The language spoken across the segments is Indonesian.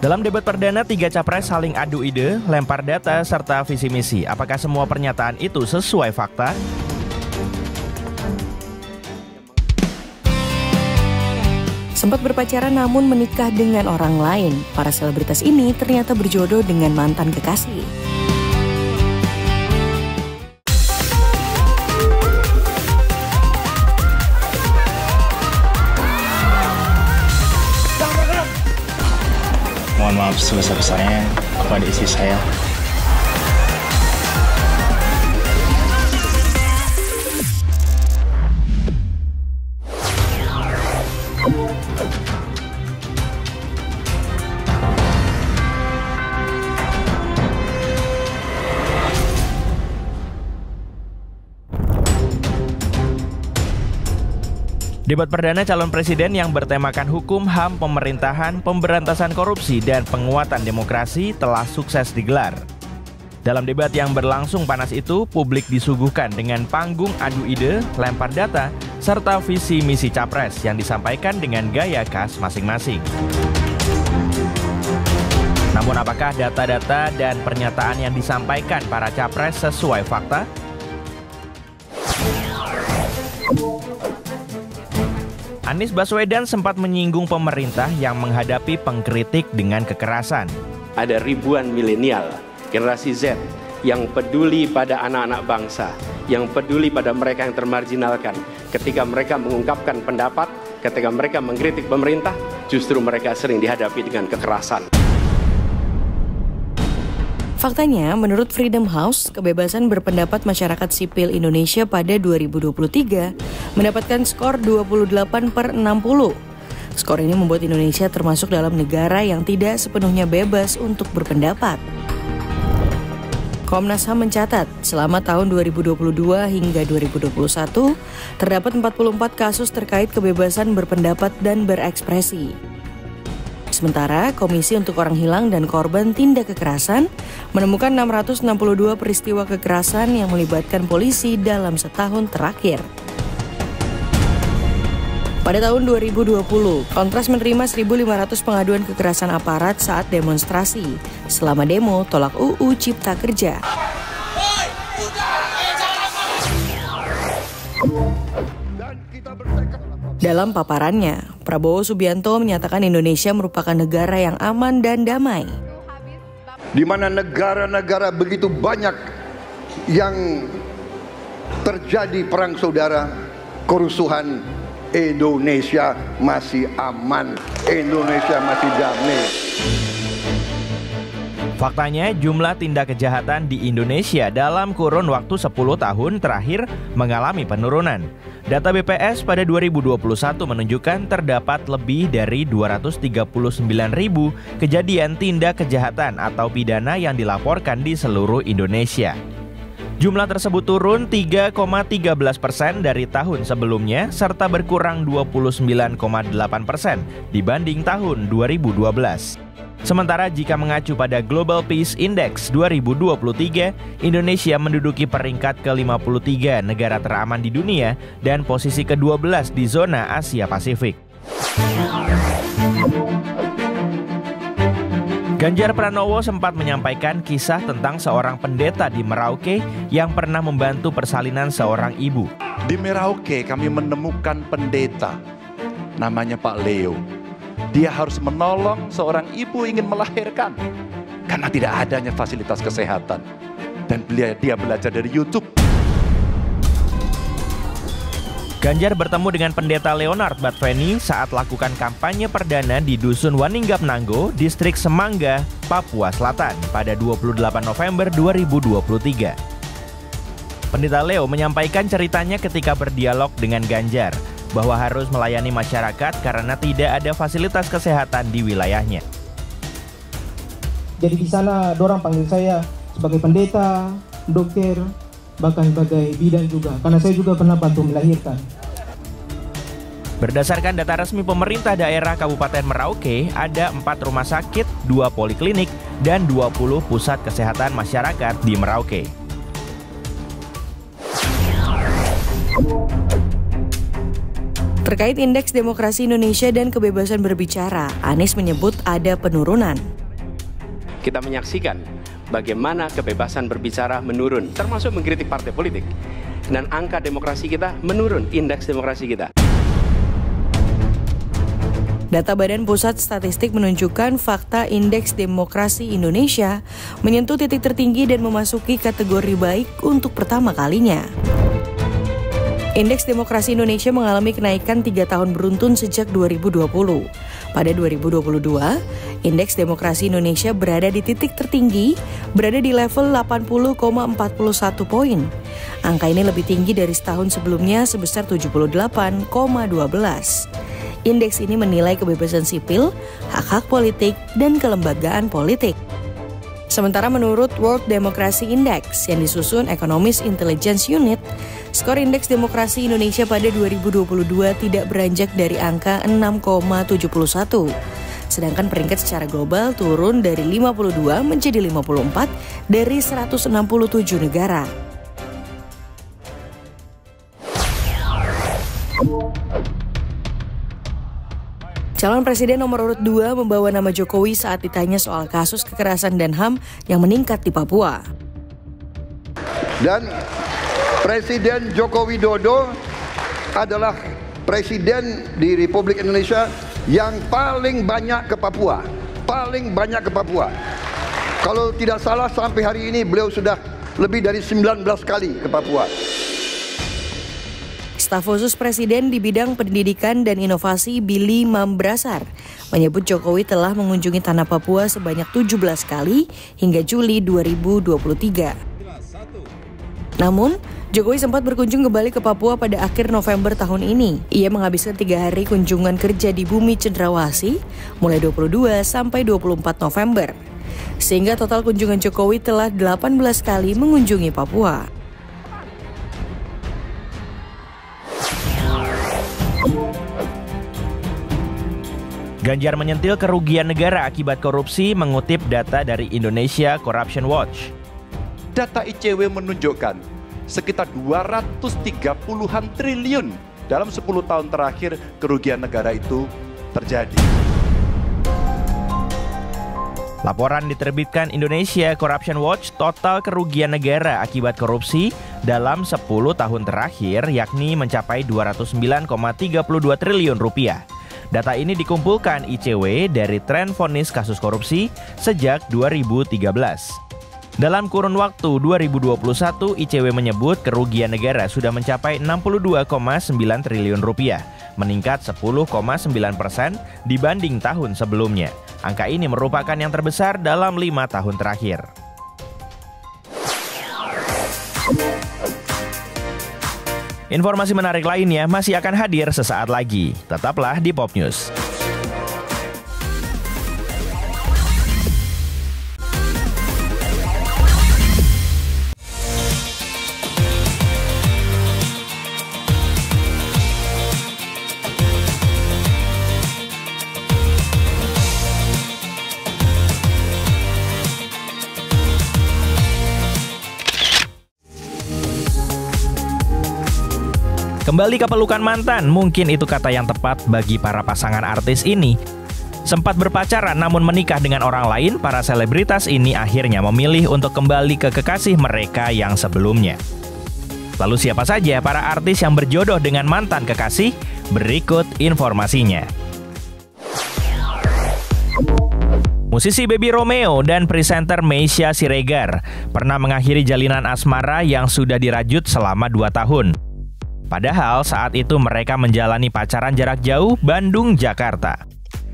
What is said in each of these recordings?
Dalam debat perdana, tiga capres saling adu ide, lempar data, serta visi misi. Apakah semua pernyataan itu sesuai fakta? Sempat berpacaran namun menikah dengan orang lain, para selebritas ini ternyata berjodoh dengan mantan kekasih. Maaf sebesar-besarnya kepada istri saya. Debat perdana calon presiden yang bertemakan hukum, HAM, pemerintahan, pemberantasan korupsi, dan penguatan demokrasi telah sukses digelar. Dalam debat yang berlangsung panas itu, publik disuguhkan dengan panggung adu ide, lempar data, serta visi misi capres yang disampaikan dengan gaya khas masing-masing. Namun apakah data-data dan pernyataan yang disampaikan para capres sesuai fakta? Anies Baswedan sempat menyinggung pemerintah yang menghadapi pengkritik dengan kekerasan. Ada ribuan milenial, generasi Z, yang peduli pada anak-anak bangsa, yang peduli pada mereka yang termarginalkan. Ketika mereka mengungkapkan pendapat, ketika mereka mengkritik pemerintah, justru mereka sering dihadapi dengan kekerasan. Faktanya, menurut Freedom House, kebebasan berpendapat masyarakat sipil Indonesia pada 2023 mendapatkan skor 28 per 60. Skor ini membuat Indonesia termasuk dalam negara yang tidak sepenuhnya bebas untuk berpendapat. Komnas HAM mencatat, selama tahun 2022 hingga 2021, terdapat 44 kasus terkait kebebasan berpendapat dan berekspresi. Sementara Komisi untuk Orang Hilang dan Korban Tindak Kekerasan menemukan 662 peristiwa kekerasan yang melibatkan polisi dalam setahun terakhir. Pada tahun 2020, Kontras menerima 1.500 pengaduan kekerasan aparat saat demonstrasi. Selama demo, tolak UU Cipta Kerja. Dalam paparannya, Prabowo Subianto menyatakan Indonesia merupakan negara yang aman dan damai. Di mana negara-negara begitu banyak yang terjadi perang saudara, kerusuhan, Indonesia masih aman, Indonesia masih damai. Faktanya, jumlah tindak kejahatan di Indonesia dalam kurun waktu 10 tahun terakhir mengalami penurunan. Data BPS pada 2021 menunjukkan terdapat lebih dari 239 ribu kejadian tindak kejahatan atau pidana yang dilaporkan di seluruh Indonesia. Jumlah tersebut turun 3,13 persen dari tahun sebelumnya serta berkurang 29,8 persen dibanding tahun 2012. Sementara jika mengacu pada Global Peace Index 2023, Indonesia menduduki peringkat ke-53 negara teraman di dunia dan posisi ke-12 di zona Asia Pasifik. Ganjar Pranowo sempat menyampaikan kisah tentang seorang pendeta di Merauke yang pernah membantu persalinan seorang ibu. Di Merauke kami menemukan pendeta namanya Pak Leo dia harus menolong seorang ibu ingin melahirkan karena tidak adanya fasilitas kesehatan. Dan dia belajar dari YouTube. Ganjar bertemu dengan pendeta Leonard Batfeni saat lakukan kampanye perdana di Dusun Waninggap Nanggo, Distrik Semangga, Papua Selatan pada 28 November 2023. Pendeta Leo menyampaikan ceritanya ketika berdialog dengan Ganjar bahwa harus melayani masyarakat karena tidak ada fasilitas kesehatan di wilayahnya. Jadi di sana dorang panggil saya sebagai pendeta, dokter, bahkan sebagai bidan juga, karena saya juga pernah bantu melahirkan. Berdasarkan data resmi pemerintah daerah Kabupaten Merauke, ada 4 rumah sakit, 2 poliklinik, dan 20 pusat kesehatan masyarakat di Merauke. Terkait indeks demokrasi Indonesia dan kebebasan berbicara, Anies menyebut ada penurunan. Kita menyaksikan bagaimana kebebasan berbicara menurun, termasuk mengkritik partai politik. Dan angka demokrasi kita menurun, indeks demokrasi kita. Data Badan Pusat Statistik menunjukkan fakta indeks demokrasi Indonesia menyentuh titik tertinggi dan memasuki kategori baik untuk pertama kalinya. Indeks demokrasi Indonesia mengalami kenaikan tiga tahun beruntun sejak 2020. Pada 2022, indeks demokrasi Indonesia berada di titik tertinggi, berada di level 80,41 poin. Angka ini lebih tinggi dari setahun sebelumnya sebesar 78,12. Indeks ini menilai kebebasan sipil, hak-hak politik, dan kelembagaan politik. Sementara menurut World Democracy Index yang disusun Economist Intelligence Unit, skor indeks demokrasi Indonesia pada 2022 tidak beranjak dari angka 6,71. Sedangkan peringkat secara global turun dari 52 menjadi 54 dari 167 negara. Calon Presiden nomor urut 2 membawa nama Jokowi saat ditanya soal kasus kekerasan dan HAM yang meningkat di Papua. Dan Presiden Joko Widodo adalah presiden di Republik Indonesia yang paling banyak ke Papua. Paling banyak ke Papua. Kalau tidak salah sampai hari ini beliau sudah lebih dari 19 kali ke Papua. Staf khusus Presiden di bidang pendidikan dan inovasi Billy Mambrasar menyebut Jokowi telah mengunjungi tanah Papua sebanyak 17 kali hingga Juli 2023. Namun, Jokowi sempat berkunjung kembali ke Papua pada akhir November tahun ini. Ia menghabiskan tiga hari kunjungan kerja di bumi Cendrawasi mulai 22 sampai 24 November. Sehingga total kunjungan Jokowi telah 18 kali mengunjungi Papua. Ganjar menyentil kerugian negara akibat korupsi mengutip data dari Indonesia Corruption Watch. Data ICW menunjukkan sekitar 230-an triliun dalam 10 tahun terakhir kerugian negara itu terjadi. Laporan diterbitkan Indonesia Corruption Watch total kerugian negara akibat korupsi dalam 10 tahun terakhir yakni mencapai 209,32 triliun rupiah. Data ini dikumpulkan ICW dari tren vonis kasus korupsi sejak 2013. Dalam kurun waktu 2021, ICW menyebut kerugian negara sudah mencapai 62,9 triliun rupiah, meningkat 10,9 persen dibanding tahun sebelumnya. Angka ini merupakan yang terbesar dalam lima tahun terakhir. Informasi menarik lainnya masih akan hadir sesaat lagi. Tetaplah di Pop News. Kembali ke pelukan mantan, mungkin itu kata yang tepat bagi para pasangan artis ini. Sempat berpacaran namun menikah dengan orang lain, para selebritas ini akhirnya memilih untuk kembali ke kekasih mereka yang sebelumnya. Lalu siapa saja para artis yang berjodoh dengan mantan kekasih? Berikut informasinya. Musisi Baby Romeo dan presenter Meisha Siregar pernah mengakhiri jalinan asmara yang sudah dirajut selama 2 tahun. Padahal saat itu mereka menjalani pacaran jarak jauh Bandung-Jakarta.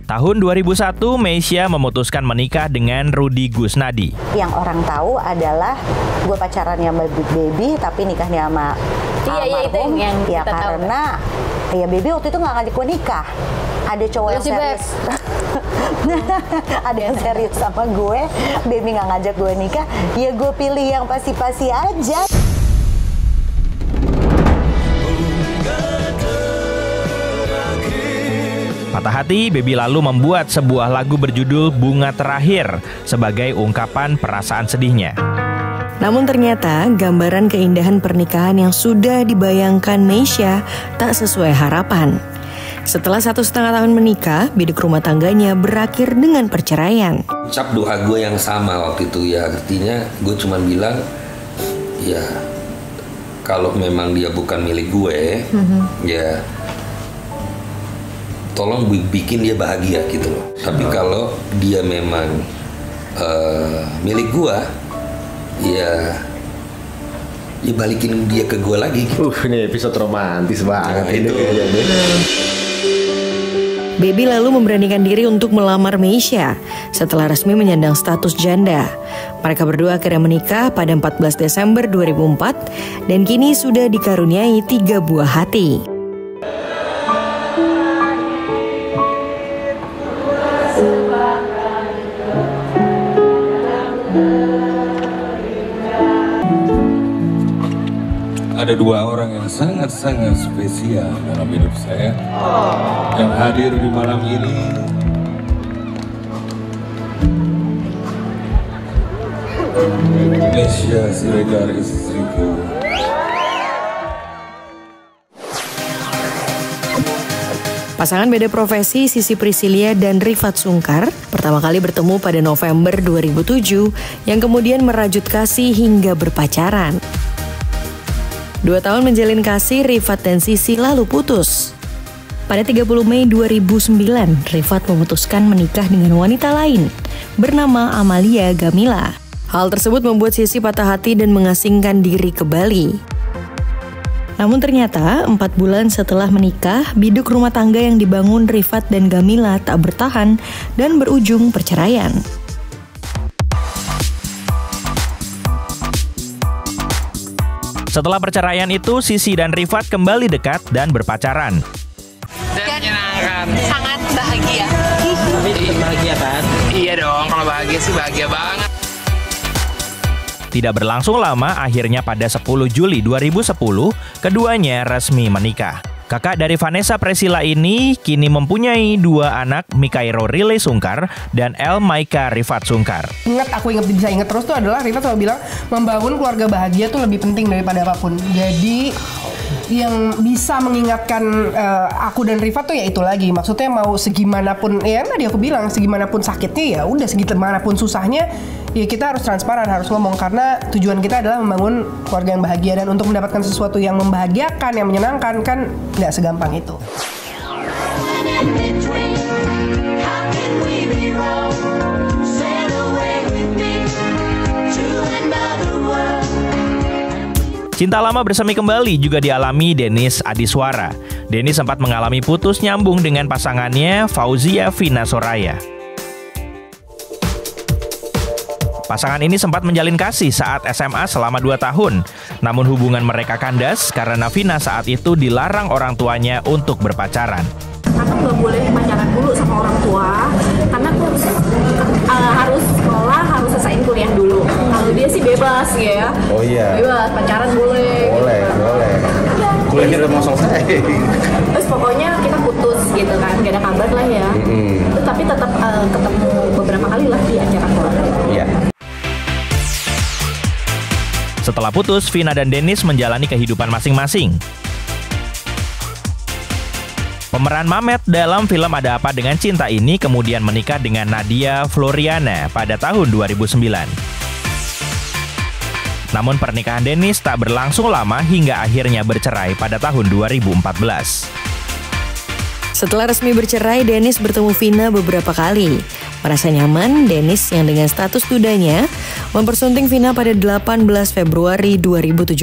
Tahun 2001, Meisha memutuskan menikah dengan Rudi Gusnadi. Yang orang tahu adalah gue pacarannya sama Baby, tapi nikahnya sama Iya, iya itu yang ya kita karena tahu. ya Baby waktu itu nggak ngajak gue nikah. Ada cowok yang serius. ada yang serius sama gue, Baby nggak ngajak gue nikah, ya gue pilih yang pasti-pasti aja. Patah hati, Baby lalu membuat sebuah lagu berjudul Bunga Terakhir sebagai ungkapan perasaan sedihnya. Namun ternyata gambaran keindahan pernikahan yang sudah dibayangkan Meisha tak sesuai harapan. Setelah satu setengah tahun menikah, bidik rumah tangganya berakhir dengan perceraian. Ucap doa gue yang sama waktu itu ya artinya gue cuma bilang ya kalau memang dia bukan milik gue mm-hmm. ya tolong bikin dia bahagia gitu loh. Tapi kalau dia memang uh, milik gue ya ya balikin dia ke gue lagi gitu. Uh, ini episode romantis banget nah, ini kayaknya. Baby lalu memberanikan diri untuk melamar Meisha setelah resmi menyandang status janda. Mereka berdua akhirnya menikah pada 14 Desember 2004 dan kini sudah dikaruniai tiga buah hati. Ada dua orang yang sangat-sangat spesial dalam hidup saya yang hadir di malam ini. Indonesia Siregar istriku. Pasangan beda profesi Sisi Prisilia dan Rifat Sungkar pertama kali bertemu pada November 2007 yang kemudian merajut kasih hingga berpacaran. Dua tahun menjalin kasih, Rifat dan Sisi lalu putus. Pada 30 Mei 2009, Rifat memutuskan menikah dengan wanita lain bernama Amalia Gamila. Hal tersebut membuat Sisi patah hati dan mengasingkan diri ke Bali. Namun ternyata, empat bulan setelah menikah, biduk rumah tangga yang dibangun Rifat dan Gamila tak bertahan dan berujung perceraian. Setelah perceraian itu, Sisi dan Rifat kembali dekat dan berpacaran. Dan menyenangkan. Sangat bahagia. Tapi bahagia kan? Iya dong, kalau bahagia sih bahagia banget. Tidak berlangsung lama, akhirnya pada 10 Juli 2010, keduanya resmi menikah. Kakak dari Vanessa Presila ini kini mempunyai dua anak, Mikairo Rile Sungkar dan El Maika Rifat Sungkar. Ingat, aku ingat bisa ingat terus tuh adalah Rifat selalu bilang membangun keluarga bahagia tuh lebih penting daripada apa pun. Jadi yang bisa mengingatkan uh, aku dan Rifat tuh ya itu lagi maksudnya mau segimanapun ya tadi aku bilang segimanapun sakitnya ya udah segimanapun susahnya ya kita harus transparan harus ngomong karena tujuan kita adalah membangun keluarga yang bahagia dan untuk mendapatkan sesuatu yang membahagiakan yang menyenangkan kan nggak segampang itu. Cinta lama bersemi kembali juga dialami Denis Adiswara. Denis sempat mengalami putus nyambung dengan pasangannya Fauzia Vina Soraya. Pasangan ini sempat menjalin kasih saat SMA selama 2 tahun. Namun hubungan mereka kandas karena Vina saat itu dilarang orang tuanya untuk berpacaran. Aku nggak boleh pacaran dulu sama orang tua karena aku harus uh, harus sekolah harus selesaiin kuliah dulu kalau dia sih bebas ya oh iya bebas pacaran boleh boleh gitu. boleh ya, kuliahnya udah mau selesai terus pokoknya kita putus gitu kan gak ada kabar lah ya mm-hmm. terus, tapi tetap uh, ketemu beberapa kali lah di acara keluarga iya setelah putus, Vina dan Dennis menjalani kehidupan masing-masing. Pemeran Mamet dalam film Ada Apa Dengan Cinta ini kemudian menikah dengan Nadia Floriana pada tahun 2009. Namun pernikahan Dennis tak berlangsung lama hingga akhirnya bercerai pada tahun 2014. Setelah resmi bercerai, Dennis bertemu Vina beberapa kali. Merasa nyaman, Dennis yang dengan status dudanya mempersunting Vina pada 18 Februari 2017.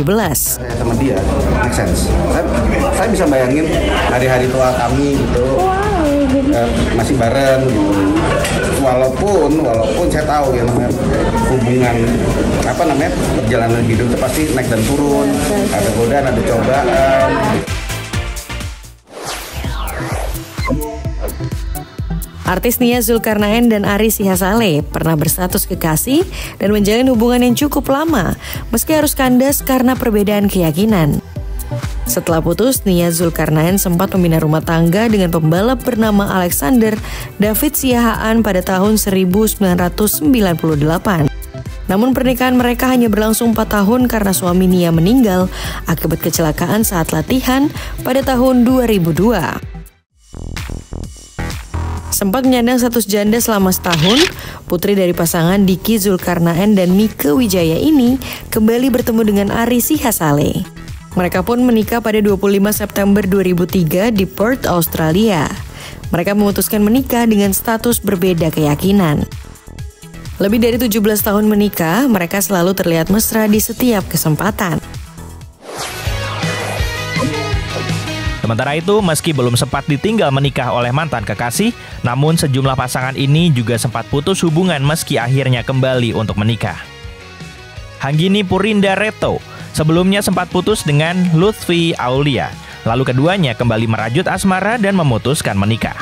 Saya sama dia, make sense. Saya, saya bisa bayangin hari-hari tua kami gitu, eh, masih bareng gitu. Walaupun, walaupun saya tahu ya namanya hubungan apa namanya perjalanan hidup itu pasti naik dan turun, ada godaan, ada cobaan. Artis Nia Zulkarnain dan Ari Sihasale pernah berstatus kekasih dan menjalin hubungan yang cukup lama, meski harus kandas karena perbedaan keyakinan. Setelah putus, Nia Zulkarnain sempat membina rumah tangga dengan pembalap bernama Alexander David Siahaan pada tahun 1998. Namun pernikahan mereka hanya berlangsung 4 tahun karena suami Nia meninggal akibat kecelakaan saat latihan pada tahun 2002. Sempat menyandang status janda selama setahun, putri dari pasangan Diki Zulkarnaen dan Mika Wijaya ini kembali bertemu dengan Ari Sihasale. Mereka pun menikah pada 25 September 2003 di Perth, Australia. Mereka memutuskan menikah dengan status berbeda keyakinan. Lebih dari 17 tahun menikah, mereka selalu terlihat mesra di setiap kesempatan. Sementara itu, meski belum sempat ditinggal menikah oleh mantan kekasih, namun sejumlah pasangan ini juga sempat putus hubungan meski akhirnya kembali untuk menikah. Hanggini Purinda Reto sebelumnya sempat putus dengan Lutfi Aulia, lalu keduanya kembali merajut asmara dan memutuskan menikah.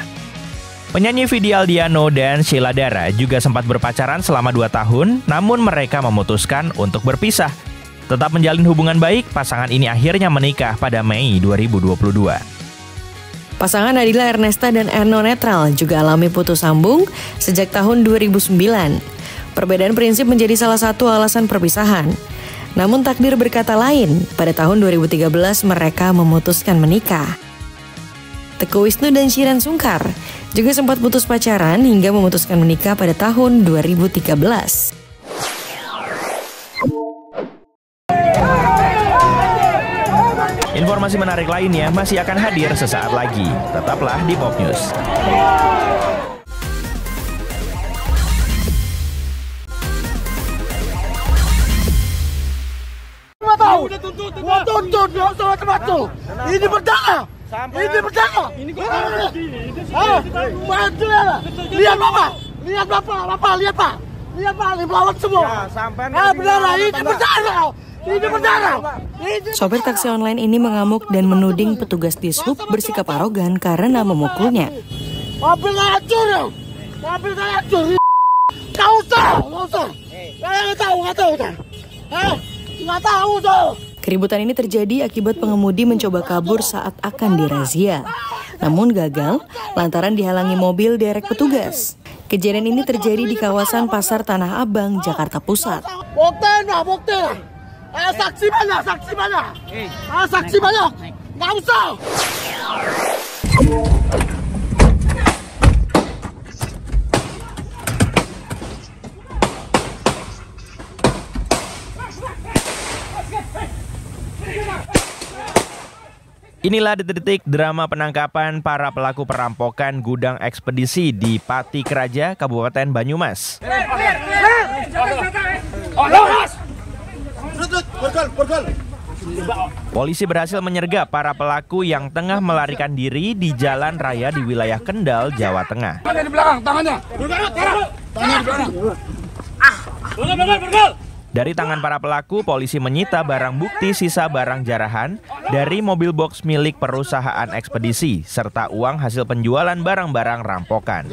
Penyanyi Vidi Aldiano dan Sheila Dara juga sempat berpacaran selama dua tahun, namun mereka memutuskan untuk berpisah Tetap menjalin hubungan baik, pasangan ini akhirnya menikah pada Mei 2022. Pasangan Nadila Ernesta dan Erno Netral juga alami putus sambung sejak tahun 2009. Perbedaan prinsip menjadi salah satu alasan perpisahan. Namun takdir berkata lain, pada tahun 2013 mereka memutuskan menikah. Teguh Wisnu dan Shiran Sungkar juga sempat putus pacaran hingga memutuskan menikah pada tahun 2013. Informasi menarik lainnya masih akan hadir sesaat lagi. Tetaplah di Pop News. tahu. Udah tuntut, Gua tuntut, gak usah macam-macam. Ini berdarah. Ini berdarah. Ini kok Ah, bantu. Lihat Bapak. Lihat Bapak, Bapak lihat Pak. Lihat Pak, ini melawan semua. Ya, sampai Ah. Ini berdarah. Ini berdarah. Sopir taksi online ini mengamuk dan menuding petugas dishub bersikap arogan karena memukulnya. Mobil hancur ya. Mobil hancur. Gak usah, gak usah. Gak tahu, gak tahu. Hah? Gak tahu tuh. Keributan ini terjadi akibat pengemudi mencoba kabur saat akan dirazia. Namun gagal lantaran dihalangi mobil derek petugas. Kejadian ini terjadi di kawasan Pasar Tanah Abang, Jakarta Pusat. Bukti bukti Ah, saksi banyak, saksi banyak. Ah, saksi banyak. Gak usah. Inilah detik-detik drama penangkapan para pelaku perampokan gudang ekspedisi di Pati Keraja, Kabupaten Banyumas. Polisi berhasil menyergap para pelaku yang tengah melarikan diri di jalan raya di wilayah Kendal, Jawa Tengah. Tangannya di belakang, tangannya. Di belakang. Dari tangan para pelaku, polisi menyita barang bukti sisa barang jarahan dari mobil box milik perusahaan ekspedisi, serta uang hasil penjualan barang-barang rampokan.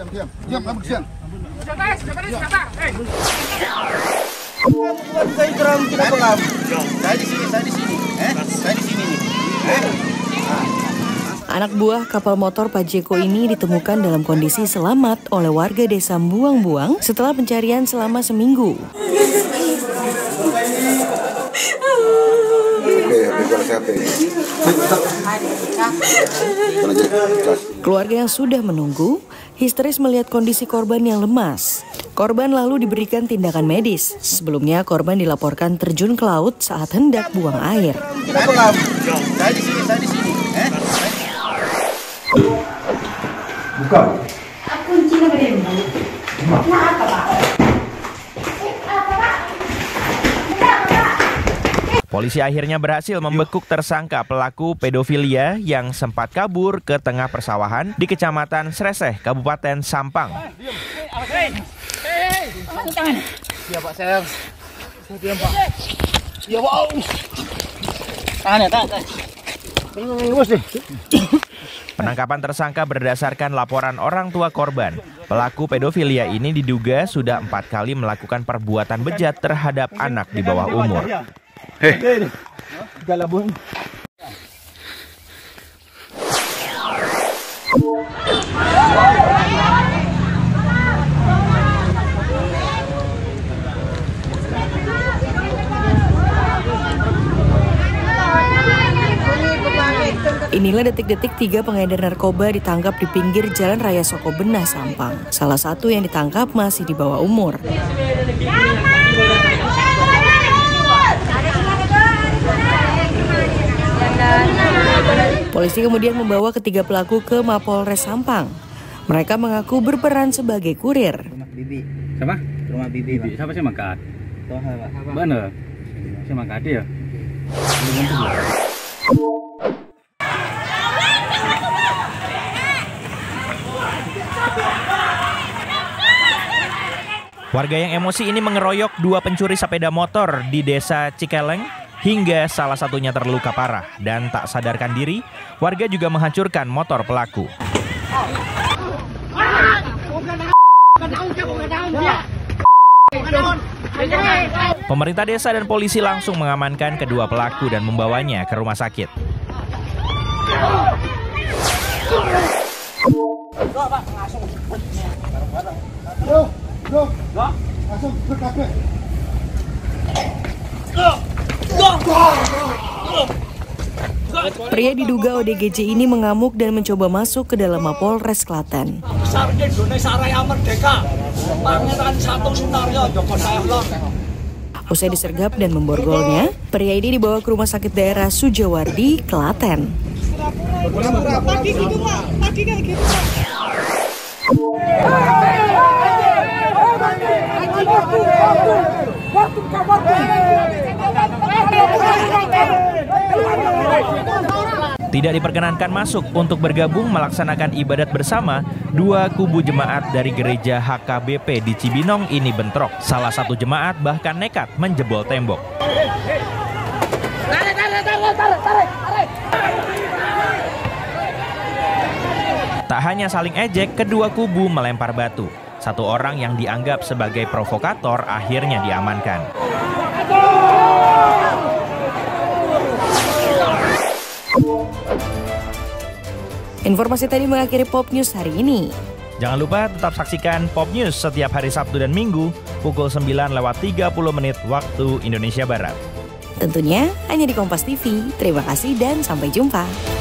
Anak buah kapal motor Pajeko ini ditemukan dalam kondisi selamat oleh warga desa Buang-Buang setelah pencarian selama seminggu. Keluarga yang sudah menunggu histeris melihat kondisi korban yang lemas. Korban lalu diberikan tindakan medis. Sebelumnya korban dilaporkan terjun ke laut saat hendak buang air. Saya di sini, saya di sini. Eh? Buka. Kunci gede. Nah, apa, Pak? Polisi akhirnya berhasil membekuk tersangka pelaku pedofilia yang sempat kabur ke tengah persawahan di Kecamatan Sreseh, Kabupaten Sampang. Iya Pak, saya saya diam Pak. Iya Pak. Tahan ya. Bos deh. Penangkapan tersangka berdasarkan laporan orang tua korban. Pelaku pedofilia ini diduga sudah empat kali melakukan perbuatan bejat terhadap anak di bawah umur. Hei. Galabun. Inilah detik-detik tiga pengedar narkoba ditangkap di pinggir Jalan Raya Soko Benah, Sampang. Salah satu yang ditangkap masih di bawah umur. Polisi kemudian membawa ketiga pelaku ke Mapolres Sampang. Mereka mengaku berperan sebagai kurir. Bibi. Siapa? Rumah Bibi. Bibi. Siapa sih mangkat? Toha, Pak. Bener. Si mangkat ya? Warga yang emosi ini mengeroyok dua pencuri sepeda motor di desa Cikeleng hingga salah satunya terluka parah dan tak sadarkan diri, warga juga menghancurkan motor pelaku. Pemerintah desa dan polisi langsung mengamankan kedua pelaku dan membawanya ke rumah sakit. Pria diduga ODGJ ini mengamuk dan mencoba masuk ke dalam Mapolres Klaten. Besar Indonesia Raya Merdeka. Pangeran satu Sunario Joko Cahyono. Usai disergap dan memborgolnya, pria ini dibawa ke rumah sakit daerah Sujawardi, Klaten. Pagi gitu pak, pagi kayak gitu Tidak diperkenankan masuk untuk bergabung melaksanakan ibadat bersama, dua kubu jemaat dari gereja HKBP di Cibinong ini bentrok. Salah satu jemaat bahkan nekat menjebol tembok. Tarik, tarik, tarik, tarik, tarik, tarik. Tak hanya saling ejek, kedua kubu melempar batu. Satu orang yang dianggap sebagai provokator akhirnya diamankan. Informasi tadi mengakhiri Pop News hari ini. Jangan lupa tetap saksikan Pop News setiap hari Sabtu dan Minggu pukul 9 lewat 30 menit waktu Indonesia Barat. Tentunya hanya di Kompas TV. Terima kasih dan sampai jumpa.